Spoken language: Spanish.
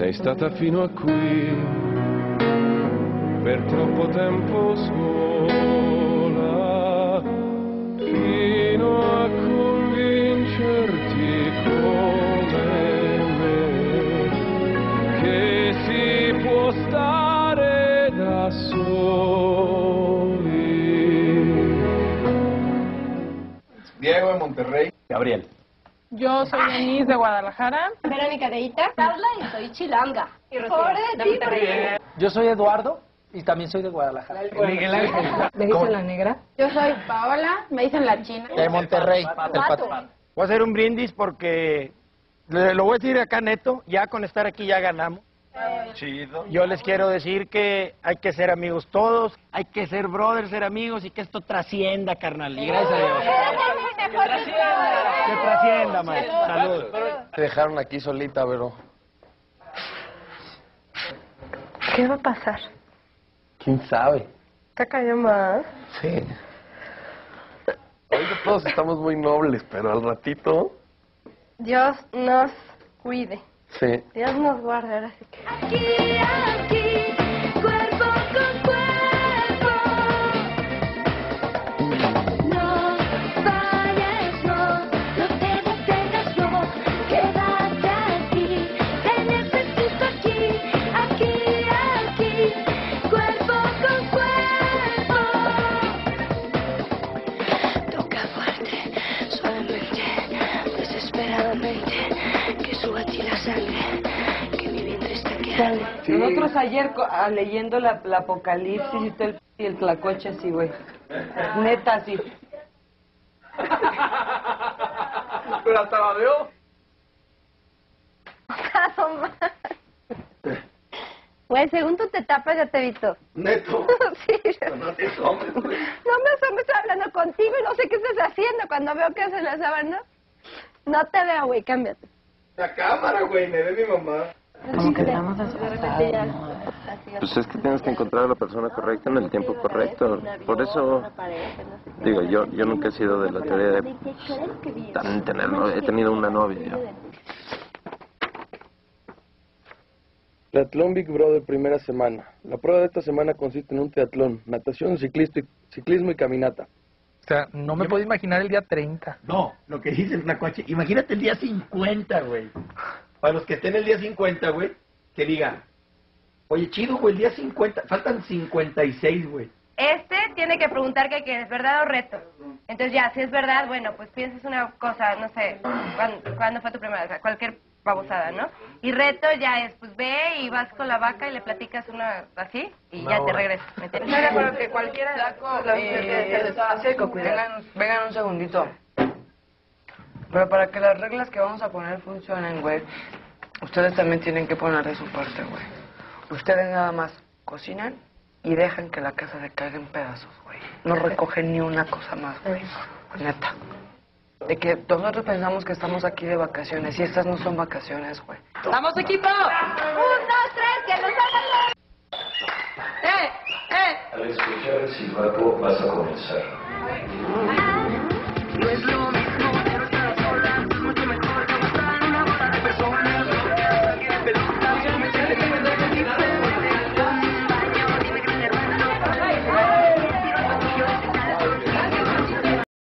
Sei stata fino a qui per troppo tempo sola, fino a convincerti come me che si può stare da soli. Diego de Monterrey. Gabriel. Yo soy Denise de Guadalajara. Verónica de Ita. Carla y soy chilanga. Y Pobre Yo soy Eduardo y también soy de Guadalajara. Miguel Ángel. Me dicen la negra. Yo soy Paola, me dicen la china. De Monterrey. del Pato. Pato. Voy a hacer un brindis porque le- lo voy a decir acá neto, ya con estar aquí ya ganamos. Chido. Yo les quiero decir que hay que ser amigos todos, hay que ser brothers, ser amigos y que esto trascienda, carnal. Y gracias a Dios. Que trascienda, maestro. Salud. Te dejaron aquí solita, pero ¿Qué va a pasar? quién sabe. ¿Te cayó más? Sí. Ahorita todos estamos muy nobles, pero al ratito, Dios nos cuide. sí. Dios nos guarde, ahora sí que. Aquí, aquí, la sangre, que mi vientre está quedando. Nosotros ayer ah, leyendo la, la Apocalipsis y todo el, y el tlacoche así, güey. Neta, así. Pero hasta babeó. Güey, según tú te tapas, ya te he visto. Neto. sí. No te me asombro, estoy hablando contigo y no sé qué estás haciendo cuando veo que haces la sábana. No te veo, güey, cámbiate. La cámara, güey, me ve mi mamá. Como que estamos asustados. Pues es que tienes que encontrar a la persona correcta en el tiempo correcto. Por eso, digo, yo yo nunca he sido de la teoría de tan tener novia. He tenido una novia yo. Triatlón Big Brother primera semana. La prueba de esta semana consiste en un triatlón, natación, ciclista ciclismo y caminata. O sea, no me puedo imaginar el día 30. No, lo que dice el tlacoche, imagínate el día 50, güey. Para los que estén el día 50, güey, que digan, oye, chido, güey, el día 50, faltan 56, güey. Este tiene que preguntar que, que es verdad o reto. Entonces ya, si es verdad, bueno, pues piensas una cosa, no sé, ¿cuándo, cuándo fue tu primera vez? Cualquier babosada, ¿no? Y reto ya es, pues ve y vas con la vaca y le platicas una así y ya te regresas. ¿me entiendes? De que cualquiera eh, vengan, vengan un segundito. Pero para que las reglas que vamos a poner funcionen, güey, ustedes también tienen que poner de su parte, güey. Ustedes nada más cocinan y dejan que la casa se caiga en pedazos, güey. No recogen ni una cosa más, güey. Neta. De que nosotros pensamos que estamos aquí de vacaciones y estas no son vacaciones, güey. ¡Vamos, equipo! Un, dos, tres, que nos hagan ¡Eh! ¡Eh! Al escuchar el silbato vas a comenzar.